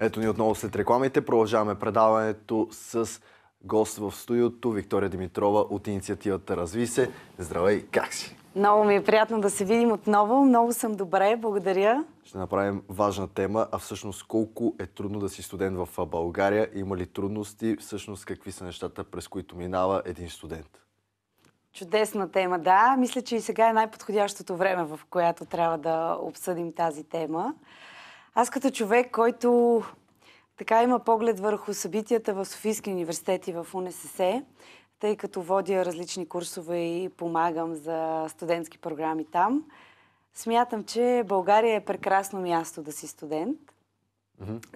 Ето ни отново след рекламите. Продължаваме предаването с гост в студиото Виктория Димитрова от инициативата Разви се. Здравей, как си? Много ми е приятно да се видим отново. Много съм добре, благодаря. Ще направим важна тема, а всъщност колко е трудно да си студент в България? Има ли трудности? Всъщност какви са нещата, през които минава един студент? Чудесна тема, да. Мисля, че и сега е най-подходящото време, в което трябва да обсъдим тази тема. Аз като човек, който така има поглед върху събитията в Софийски университет и в УНСС, тъй като водя различни курсове и помагам за студентски програми там, смятам, че България е прекрасно място да си студент.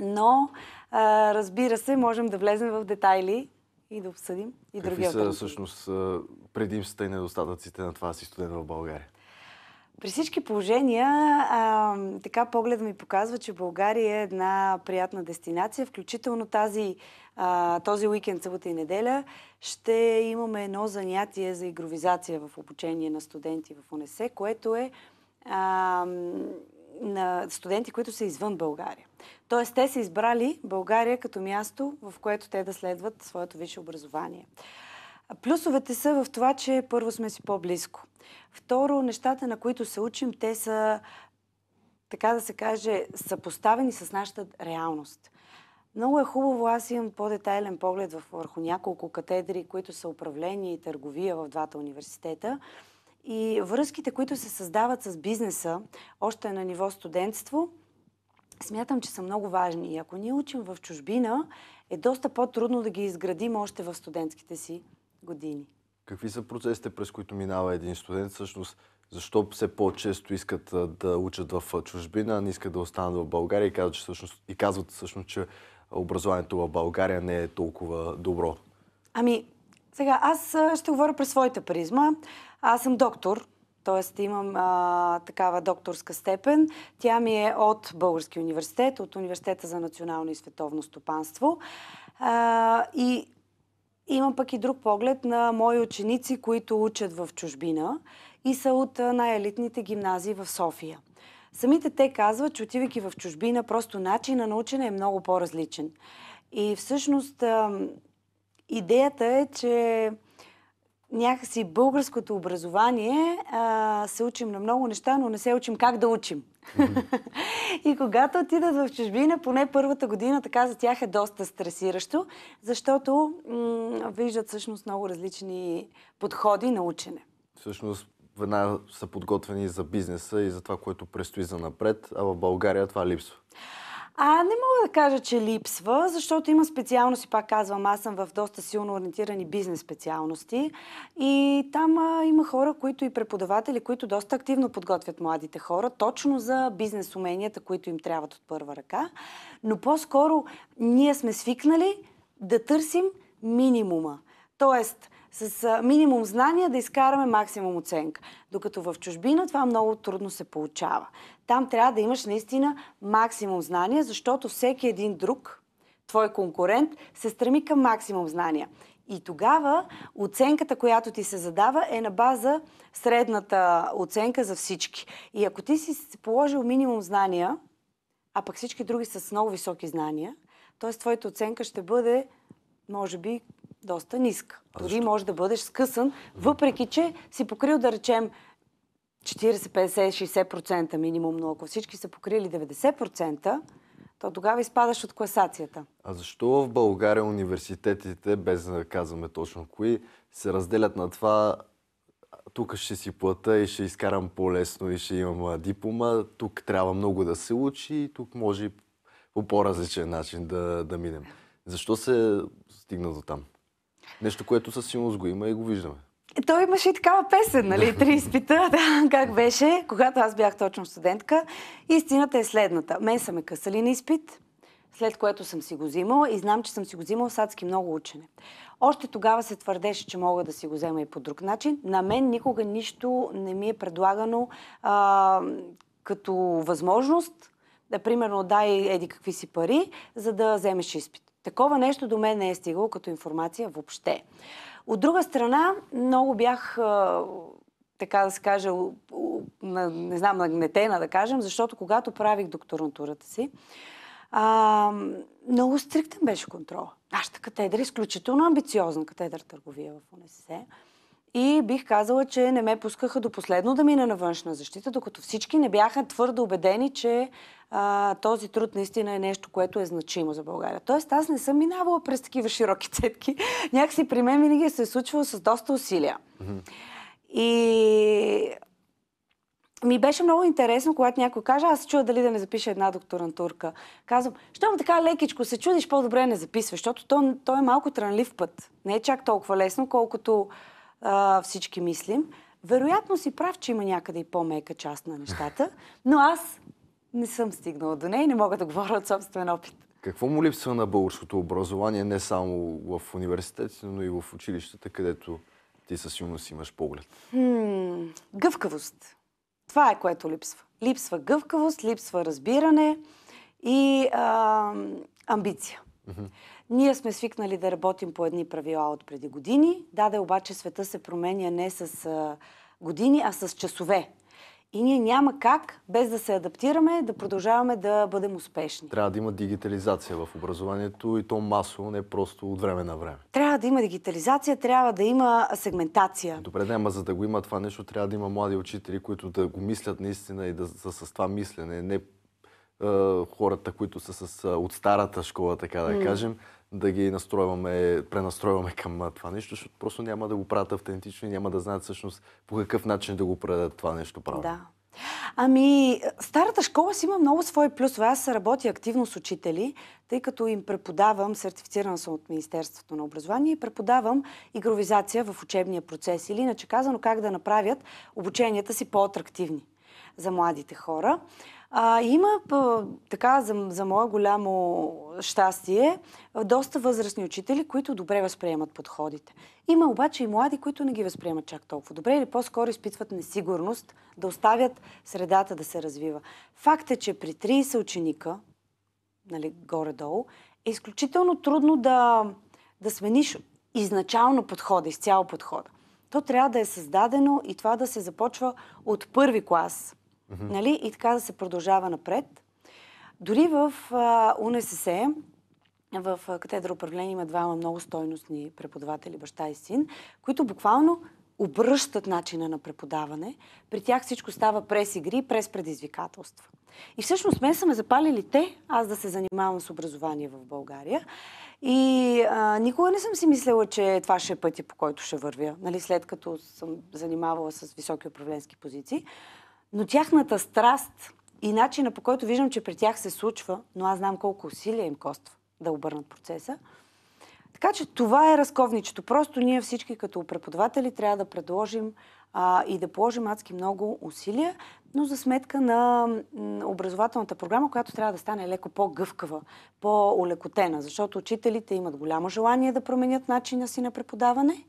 Но, разбира се, можем да влезем в детайли и да обсъдим и Какви други са всъщност предимствата и недостатъците на това да си студент в България? При всички положения, а, така погледа ми показва, че България е една приятна дестинация, включително тази, а, този уикенд, събота и неделя, ще имаме едно занятие за игровизация в обучение на студенти в УНЕСЕ, което е а, на студенти, които са извън България. Тоест, те са избрали България като място, в което те да следват своето висше образование. Плюсовете са в това, че първо сме си по-близко. Второ, нещата, на които се учим, те са, така да се каже, съпоставени с нашата реалност. Много е хубаво, аз имам по-детайлен поглед върху няколко катедри, които са управление и търговия в двата университета. И връзките, които се създават с бизнеса, още на ниво студентство, смятам, че са много важни. И ако ние учим в чужбина, е доста по-трудно да ги изградим още в студентските си години. Какви са процесите, през които минава един студент? Всъщност, защо все по-често искат да учат в чужбина, не искат да останат в България и казват, че всъщност, и казват всъщност, че образованието в България не е толкова добро? Ами, сега, аз ще говоря през своята призма. Аз съм доктор, т.е. имам а, такава докторска степен. Тя ми е от Български университет, от Университета за национално и световно стопанство. А, и Имам пък и друг поглед на мои ученици, които учат в чужбина и са от най-елитните гимназии в София. Самите те казват, че отивайки в чужбина, просто начина на учене е много по-различен. И всъщност идеята е, че някакси българското образование а, се учим на много неща, но не се учим как да учим. и когато отидат в чужбина, поне първата година, така за тях е доста стресиращо, защото м- виждат всъщност много различни подходи на учене. Всъщност, веднага са подготвени за бизнеса и за това, което предстои за напред, а в България това липсва. А не мога да кажа, че липсва, защото има специалности, пак казвам, аз съм в доста силно ориентирани бизнес специалности и там а, има хора, които и преподаватели, които доста активно подготвят младите хора, точно за бизнес уменията, които им трябват от първа ръка. Но по-скоро ние сме свикнали да търсим минимума. Тоест, с минимум знания да изкараме максимум оценка. Докато в чужбина това много трудно се получава. Там трябва да имаш наистина максимум знания, защото всеки един друг, твой конкурент, се стреми към максимум знания. И тогава оценката, която ти се задава, е на база средната оценка за всички. И ако ти си положил минимум знания, а пък всички други са с много високи знания, т.е. твоята оценка ще бъде, може би, доста ниска. Дори може да бъдеш скъсан, въпреки че си покрил, да речем, 40, 50, 60% минимум, но ако всички са покрили 90%, то тогава изпадаш от класацията. А защо в България университетите, без да казваме точно кои, се разделят на това тук ще си плата и ще изкарам по-лесно и ще имам диплома, тук трябва много да се учи и тук може по по-различен начин да, да минем. Защо се стигна до там? Нещо, което със сигурност го има и го виждаме. Той имаше и такава песен, нали? Три изпита, да, как беше, когато аз бях точно студентка. Истината е следната. Мен са ме късали на изпит, след което съм си го взимала и знам, че съм си го взимала с адски много учене. Още тогава се твърдеше, че мога да си го взема и по друг начин. На мен никога нищо не ми е предлагано а, като възможност, да, примерно, дай еди какви си пари, за да вземеш изпит. Такова нещо до мен не е стигало като информация въобще. От друга страна, много бях, така да се каже, не знам, нагнетена, да кажем, защото когато правих докторантурата си, много стриктен беше контрол. Нашата катедра е изключително амбициозна катедра търговия в УНСС. И бих казала, че не ме пускаха до последно да мина на външна защита, докато всички не бяха твърдо убедени, че а, този труд наистина е нещо, което е значимо за България. Тоест аз не съм минавала през такива широки цетки. Някакси при мен винаги се е случвало с доста усилия. Mm-hmm. И ми беше много интересно, когато някой каже, аз чуя дали да не запиша една докторантурка. Казвам, щом така лекичко се чудиш, по-добре не записваш, защото то, то е малко трънлив път. Не е чак толкова лесно, колкото а, всички мислим. Вероятно си прав, че има някъде и по-мека част на нещата, но аз не съм стигнала до нея и не мога да говоря от собствен опит. Какво му липсва на българското образование, не само в университетите, но и в училищата, където ти със сигурност имаш поглед? Хм, гъвкавост. Това е което липсва. Липсва гъвкавост, липсва разбиране и а, амбиция. Mm-hmm. Ние сме свикнали да работим по едни правила от преди години. Даде обаче света се променя не с а, години, а с часове. И ние няма как, без да се адаптираме, да продължаваме да бъдем успешни. Трябва да има дигитализация в образованието и то масово, не просто от време на време. Трябва да има дигитализация, трябва да има сегментация. Добре, няма за да го има това нещо, трябва да има млади учители, които да го мислят наистина и да са с това мислене. Не хората, които са с, от старата школа, така да mm. кажем, да ги настройваме, пренастройваме към това нещо, защото просто няма да го правят автентично и няма да знаят всъщност по какъв начин да го предадат това нещо правилно. Да. Ами, старата школа си има много свои плюсове. Аз работя активно с учители, тъй като им преподавам, сертифицирана съм от Министерството на образование и преподавам игровизация в учебния процес. Или иначе казано как да направят обученията си по-атрактивни за младите хора. А, има така, за, за мое голямо щастие, доста възрастни учители, които добре възприемат подходите. Има обаче и млади, които не ги възприемат чак толкова добре или по-скоро изпитват несигурност да оставят средата да се развива. Факт е, че при 30 ученика, нали, горе-долу, е изключително трудно да, да смениш изначално подхода, изцяло подхода. То трябва да е създадено и това да се започва от първи клас Mm-hmm. Нали? И така да се продължава напред. Дори в а, УНСС, в катедра управление има двама много стойностни преподаватели, баща и син, които буквално обръщат начина на преподаване. При тях всичко става през игри, през предизвикателства. И всъщност мен са ме запалили те, аз да се занимавам с образование в България. И а, никога не съм си мислела, че това ще е пътя, по който ще вървя, нали, след като съм занимавала с високи управленски позиции. Но тяхната страст и начина по който виждам, че при тях се случва, но аз знам колко усилия им коства да обърнат процеса. Така че това е разковничето. Просто ние всички като преподаватели трябва да предложим а, и да положим адски много усилия, но за сметка на образователната програма, която трябва да стане леко по-гъвкава, по-улекотена, защото учителите имат голямо желание да променят начина си на преподаване,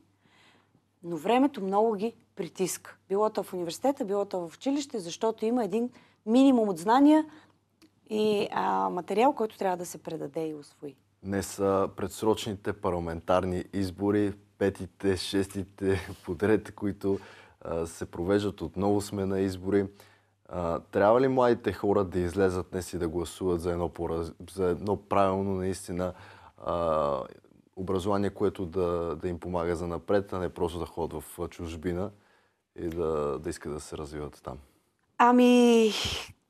но времето много ги притиска. Било то в университета, било то в училище, защото има един минимум от знания и а, материал, който трябва да се предаде и освои. Не са предсрочните парламентарни избори, петите, шестите подред, които а, се провеждат. Отново сме на избори. А, трябва ли младите хора да излезат днес и да гласуват за едно, пораз... за едно правилно наистина а, образование, което да, да им помага за напред, а не просто да ходят в чужбина? и да, да искат да се развиват там? Ами,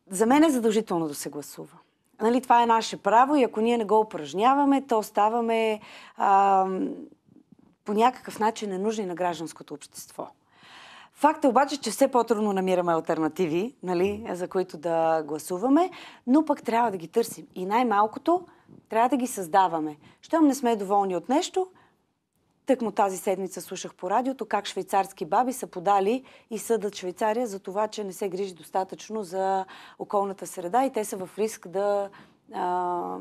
за мен е задължително да се гласува. Нали, това е наше право и ако ние не го упражняваме, то ставаме а, по някакъв начин ненужни на гражданското общество. Факт е обаче, че все по-трудно намираме альтернативи, нали, за които да гласуваме, но пък трябва да ги търсим. И най-малкото трябва да ги създаваме. Щом не сме доволни от нещо, Тък му тази седмица слушах по радиото как швейцарски баби са подали и съдат Швейцария за това, че не се грижи достатъчно за околната среда и те са в риск да... А,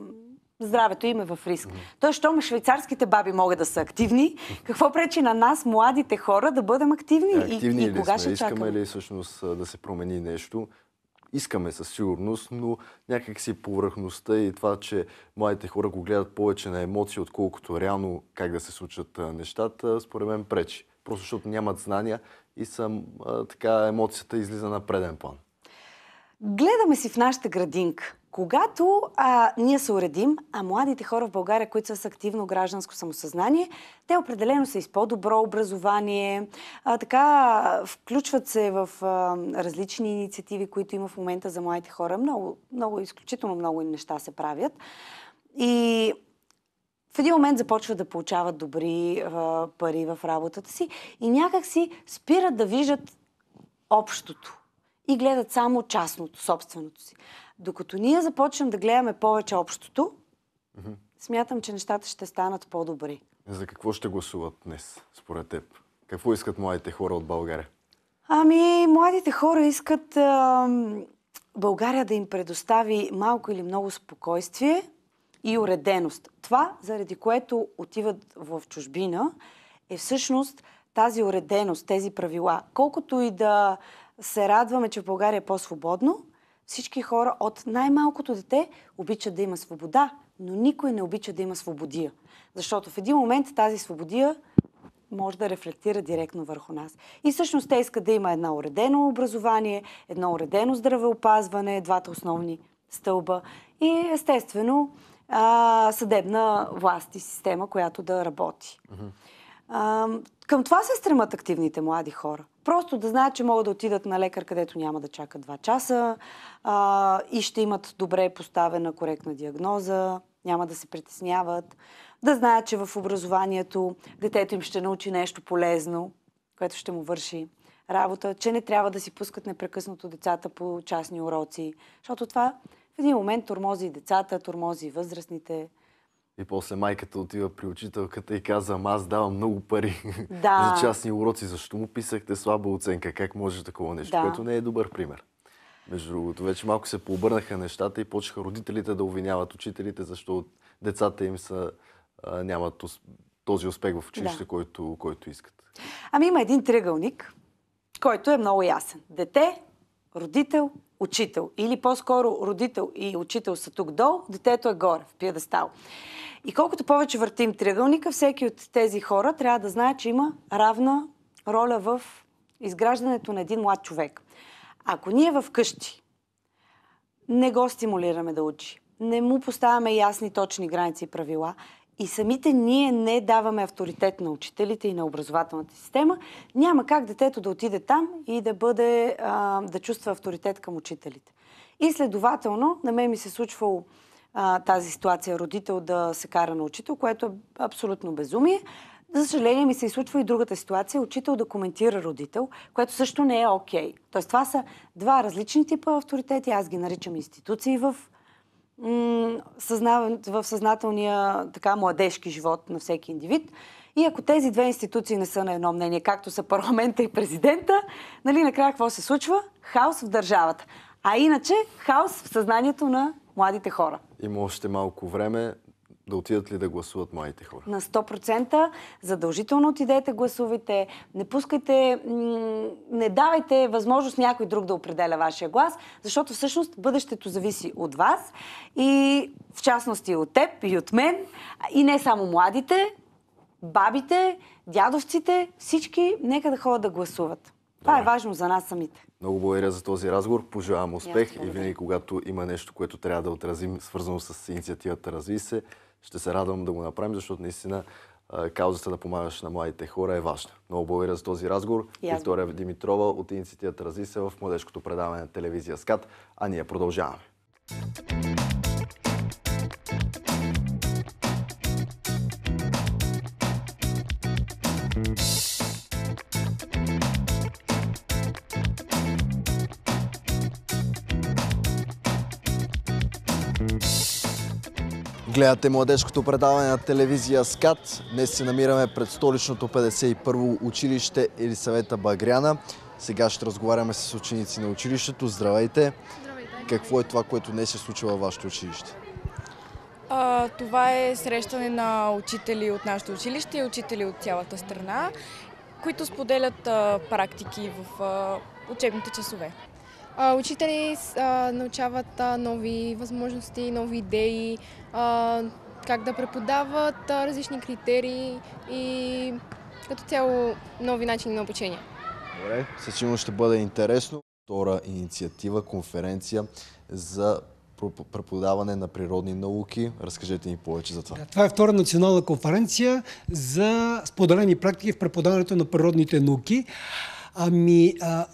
здравето им е в риск. Mm-hmm. Тоест, щом швейцарските баби могат да са активни, какво пречи на нас, младите хора, да бъдем активни? Активни и, и кога сме? ще чакаме? Искаме ли всъщност да се промени нещо? Искаме със сигурност, но някакси повърхността и това, че младите хора го гледат повече на емоции, отколкото реално как да се случат нещата, според мен пречи. Просто защото нямат знания и съм, така емоцията излиза на преден план. Гледаме си в нашата градинка. Когато а, ние се уредим, а младите хора в България, които са с активно гражданско самосъзнание, те определено са и с по-добро образование, а, така включват се в а, различни инициативи, които има в момента за младите хора. Много, много, изключително много неща се правят. И в един момент започват да получават добри а, пари в работата си и някак си спират да виждат общото и гледат само частното, собственото си. Докато ние започнем да гледаме повече общото, mm-hmm. смятам, че нещата ще станат по-добри. За какво ще гласуват днес, според теб? Какво искат младите хора от България? Ами, младите хора искат а, България да им предостави малко или много спокойствие и уреденост. Това, заради което отиват в чужбина, е всъщност тази уреденост, тези правила. Колкото и да се радваме, че в България е по-свободно, всички хора от най-малкото дете обичат да има свобода, но никой не обича да има свободия. Защото в един момент тази свободия може да рефлектира директно върху нас. И всъщност те искат да има едно уредено образование, едно уредено здравеопазване, двата основни стълба и естествено съдебна власт и система, която да работи. Mm-hmm. А, към това се стремат активните млади хора. Просто да знаят, че могат да отидат на лекар, където няма да чакат 2 часа а, и ще имат добре поставена, коректна диагноза, няма да се притесняват. Да знаят, че в образованието детето им ще научи нещо полезно, което ще му върши работа, че не трябва да си пускат непрекъснато децата по частни уроци, защото това в един момент тормози и децата, тормози и възрастните. И после майката отива при учителката и каза, аз давам много пари да. за частни уроци. Защо му писахте слаба оценка? Как може такова нещо? Да. Което не е добър пример. Между другото, вече малко се пообърнаха нещата и почнаха родителите да обвиняват учителите, защото децата им са, а, нямат този успех в училище, да. който, който искат. Ами има един триъгълник, който е много ясен. Дете, родител, учител. Или по-скоро родител и учител са тук долу, детето е горе, в пиедестал. И колкото повече въртим триъгълника, всеки от тези хора трябва да знае, че има равна роля в изграждането на един млад човек. Ако ние в къщи не го стимулираме да учи, не му поставяме ясни, точни граници и правила, и самите ние не даваме авторитет на учителите и на образователната система, няма как детето да отиде там и да бъде, да чувства авторитет към учителите. И следователно, на мен ми се случвало тази ситуация родител да се кара на учител, което е абсолютно безумие. За съжаление ми се случва и другата ситуация, учител да коментира родител, което също не е окей. Okay. Тоест това са два различни типа авторитети, аз ги наричам институции в в съзнателния така младежки живот на всеки индивид. И ако тези две институции не са на едно мнение, както са парламента и президента, нали, накрая какво се случва? Хаос в държавата. А иначе хаос в съзнанието на младите хора. Има още малко време да отидат ли да гласуват младите хора? На 100%. Задължително отидете, гласувайте. Не пускайте, не давайте възможност някой друг да определя вашия глас, защото всъщност бъдещето зависи от вас и в частности от теб и от мен. И не само младите, бабите, дядовците, всички нека да ходят да гласуват. Това е важно за нас самите. Много благодаря за този разговор. Пожелавам успех и винаги, когато има нещо, което трябва да отразим, свързано с инициативата Разви се, ще се радвам да го направим, защото наистина каузата да помагаш на младите хора е важна. Много благодаря за този разговор. Виктория Димитрова от инициативата Рази се в младежкото предаване на телевизия СКАТ, а ние продължаваме. Гледате младежкото предаване на телевизия СКАТ. Днес се намираме пред столичното 51-во училище Елисавета Багряна. Сега ще разговаряме с ученици на училището. Здравейте! Здравейте! Какво е това, което днес се случва във вашето училище? А, това е срещане на учители от нашето училище и учители от цялата страна, които споделят а, практики в а, учебните часове. Учители а, научават а, нови възможности, нови идеи, а, как да преподават а, различни критерии и като цяло нови начини на обучение. Добре, със сигурност ще бъде интересно. Втора инициатива, конференция за преподаване на природни науки. Разкажете ни повече за това. Да, това е втора национална конференция за споделени практики в преподаването на природните науки. Ами, а,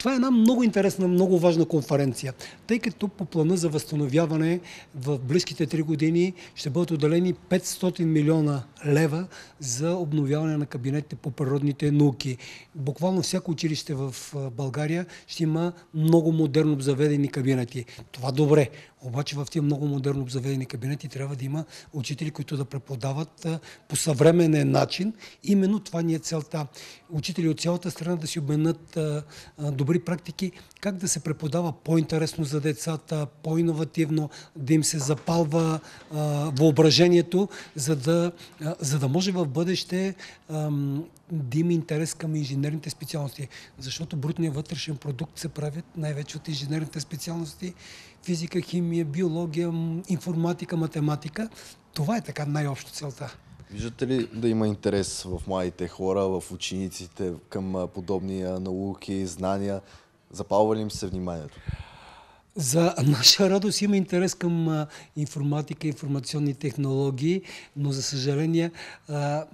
това е една много интересна, много важна конференция, тъй като по плана за възстановяване в близките три години ще бъдат отделени 500 милиона лева за обновяване на кабинетите по природните науки. Буквално всяко училище в България ще има много модерно обзаведени кабинети. Това добре. Обаче в тези много модерно обзаведени кабинети трябва да има учители, които да преподават по съвременен начин. Именно това ни е целта. Учители от цялата страна да си обменят а, добри практики, как да се преподава по-интересно за децата, по-инновативно, да им се запалва а, въображението, за да, а, за да може в бъдеще ам, да има интерес към инженерните специалности. Защото брутният вътрешен продукт се прави най-вече от инженерните специалности физика, химия, биология, информатика, математика. Това е така най-общо целта. Виждате ли да има интерес в младите хора, в учениците към подобни науки, знания? Запалва ли им се вниманието? За наша радост има интерес към информатика, информационни технологии, но за съжаление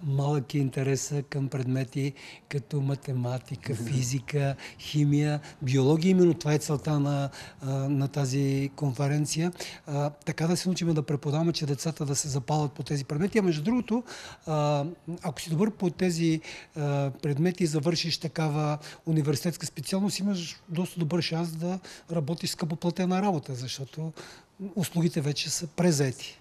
малък е интереса към предмети като математика, физика, химия, биология. Именно това е целта на, на тази конференция. Така да се научим да преподаваме, че децата да се запалят по тези предмети. А между другото, ако си добър по тези предмети и завършиш такава университетска специалност, имаш доста добър шанс да работиш скъпоплатена работа, защото услугите вече са презети.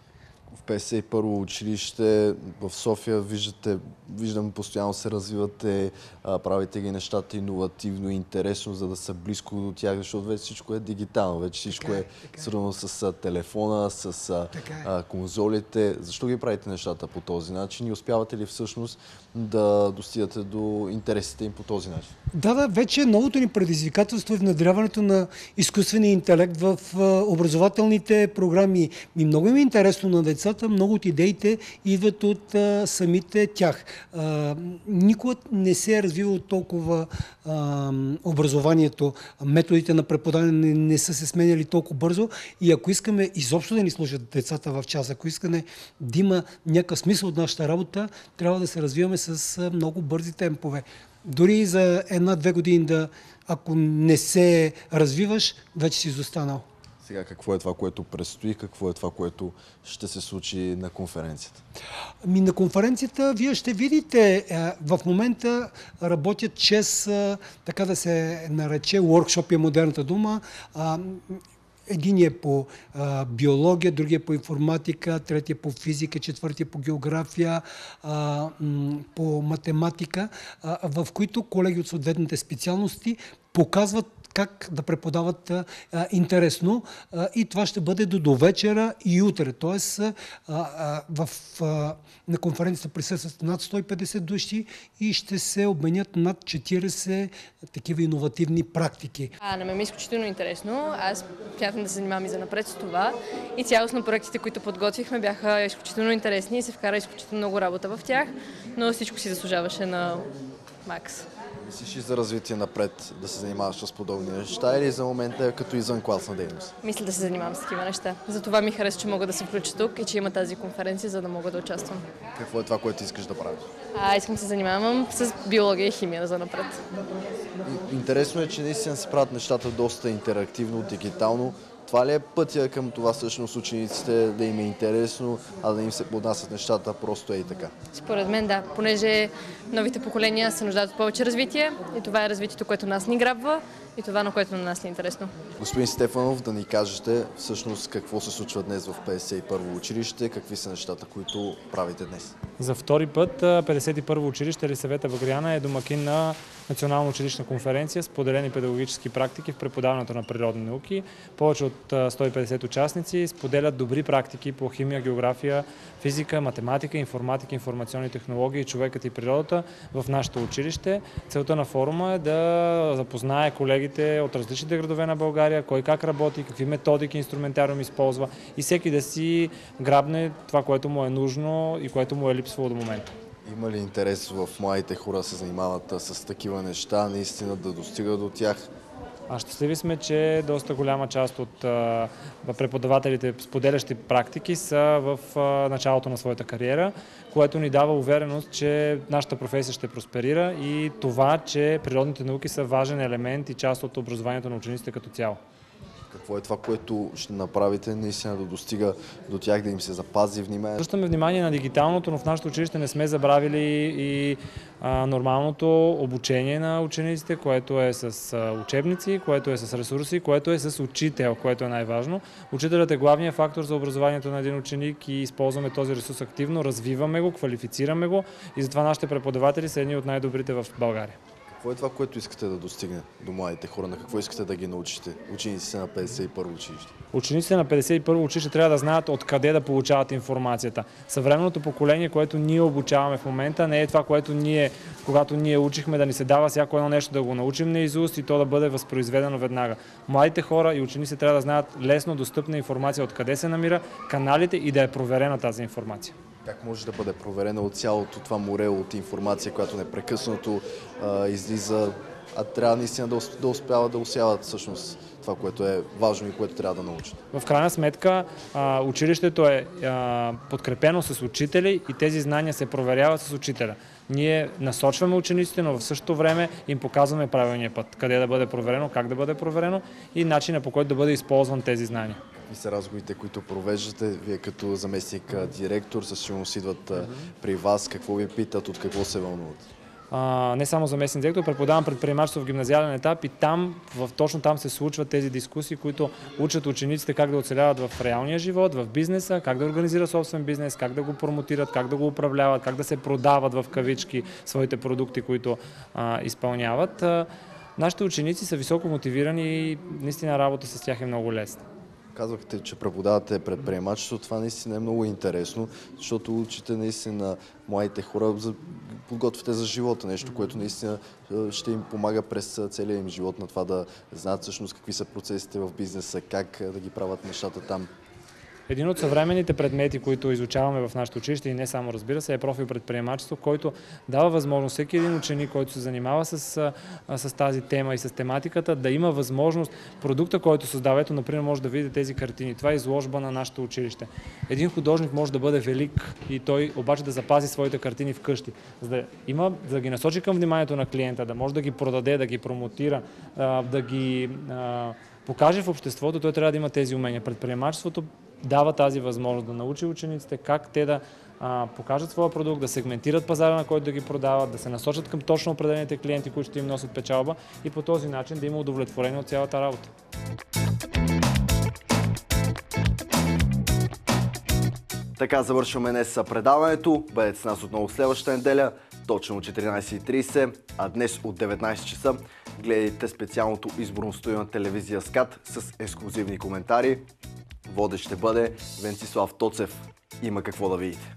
В 51-во училище в София виждате, виждам постоянно се развивате, правите ги нещата иновативно интересно, за да са близко до тях, защото вече всичко е дигитално, вече всичко Така е, е, е. свързано с телефона, с а, е. а, конзолите. Защо ги правите нещата по този начин и успявате ли всъщност да достигате до интересите им по този начин? Да, да, вече новото ни предизвикателство е внедряването на изкуствения интелект в образователните програми. И много им е интересно на децата, много от идеите идват от а, самите тях. А, никога не се е развивало толкова а, образованието, методите на преподаване не, не са се сменяли толкова бързо и ако искаме изобщо да ни служат децата в час, ако искаме да има някакъв смисъл от нашата работа, трябва да се развиваме с много бързи темпове. Дори за една-две години да, ако не се развиваш, вече си изостанал. Сега какво е това, което предстои, какво е това, което ще се случи на конференцията? Ами на конференцията вие ще видите, е, в момента работят 6, е, така да се нарече, workshop е модерната дума. Един е по а, биология, другия по информатика, третия по физика, четвъртия по география, а, м, по математика, а, в които колеги от съответните специалности показват как да преподават интересно и това ще бъде до, вечера и утре. Тоест в, на конференцията присъстват над 150 души и ще се обменят над 40 такива иновативни практики. А, на мен е изключително интересно. Аз смятам да се занимавам и за напред с това. И цялостно проектите, които подготвихме, бяха изключително интересни и се вкара изключително много работа в тях, но всичко си заслужаваше на макс. Мислиш ли за развитие напред да се занимаваш с подобни неща или за момента като извън класна дейност? Мисля да се занимавам с такива неща. Затова ми хареса, че мога да се включа тук и че има тази конференция, за да мога да участвам. Какво е това, което искаш да правиш? А, искам да се занимавам с биология и химия за напред. Интересно е, че наистина се правят нещата доста интерактивно, дигитално. Това ли е пътя към това всъщност учениците да им е интересно, а да им се поднасят нещата просто е и така? Според мен да, понеже новите поколения се нуждаят от повече развитие и това е развитието, което нас ни грабва и това, на което на нас ни е интересно. Господин Стефанов, да ни кажете всъщност какво се случва днес в 51-во училище, какви са нещата, които правите днес? За втори път а, 51-во училище Елисавета Багряна е домакин на национална училищна конференция с поделени педагогически практики в преподаването на природни науки. Повече от а, 150 участници споделят добри практики по химия, география, физика, математика, информатика, информационни технологии, човекът и природата в нашето училище. Целта на форума е да запознае колегите от различните градове на България, кой как работи, какви методики, инструментариум използва и всеки да си грабне това, което му е нужно и което му е липсвало до момента. Има ли интерес в младите хора се занимават с такива неща, наистина да достигат до тях? А щастливи сме, че доста голяма част от а, преподавателите, споделящи практики, са в а, началото на своята кариера, което ни дава увереност, че нашата професия ще просперира и това, че природните науки са важен елемент и част от образованието на учениците като цяло. Какво е това, което ще направите наистина да достига до тях, да им се запази внимание? Връщаме внимание на дигиталното, но в нашето училище не сме забравили и а, нормалното обучение на учениците, което е с учебници, което е с ресурси, което е с учител, което е най-важно. Учителят е главният фактор за образованието на един ученик и използваме този ресурс активно, развиваме го, квалифицираме го и затова нашите преподаватели са едни от най-добрите в България. Какво е това, което искате да достигне до младите хора? На какво искате да ги научите? Учениците на 51 училище. Учениците на 51 училище трябва да знаят откъде да получават информацията. Съвременното поколение, което ние обучаваме в момента, не е това, което ние, когато ние учихме, да ни се дава всяко едно нещо да го научим на изуст и то да бъде възпроизведено веднага. Младите хора и учениците трябва да знаят лесно достъпна информация откъде се намира, каналите и да е проверена тази информация. Как може да бъде проверена от цялото това море от информация, която непрекъснато а, излиза, а трябва наистина да, да успяват да усяват всъщност това, което е важно и което трябва да научат. В крайна сметка а, училището е а, подкрепено с учители и тези знания се проверяват с учителя. Ние насочваме учениците, но в същото време им показваме правилния път, къде да бъде проверено, как да бъде проверено и начина по който да бъде използван тези знания. Какви са разговорите, които провеждате? Вие като заместник директор със сигурност идват при вас. Какво ви питат, от какво се вълнуват? а, не само заместник директор, преподавам предприемачество в гимназиален етап и там, в, точно там се случват тези дискусии, които учат учениците как да оцеляват в реалния живот, в бизнеса, как да организират собствен бизнес, как да го промотират, как да го управляват, как да се продават в кавички своите продукти, които а, изпълняват. А, нашите ученици са високо мотивирани и наистина работа с тях е много лесна. Казвахте, че преподавате предприемачество. Това наистина е много интересно, защото учите наистина младите хора, подготвяте за живота. Нещо, което наистина ще им помага през целия им живот на това да знаят всъщност какви са процесите в бизнеса, как да ги правят нещата там. Един от съвременните предмети, които изучаваме в нашето училище и не само разбира се, е профил предприемачество, който дава възможност всеки един ученик, който се занимава с, с тази тема и с тематиката, да има възможност продукта, който създава. Ето, например, може да видите тези картини. Това е изложба на нашето училище. Един художник може да бъде велик и той обаче да запази своите картини вкъщи. За да, има, за да ги насочи към вниманието на клиента, да може да ги продаде, да ги промотира, да ги покаже в обществото, той трябва да има тези умения. Предприемачеството дава тази възможност да научи учениците как те да а, покажат своя продукт, да сегментират пазара, на който да ги продават, да се насочат към точно определените клиенти, които ще им носят печалба и по този начин да има удовлетворение от цялата работа. Така завършваме днес предаването. Бъдете с нас отново следващата неделя, точно 14.30, а днес от 19 часа гледайте специалното изборно стои на телевизия СКАТ с ексклюзивни коментари. Водещ ще бъде Венцислав Тоцев. Има какво да видите.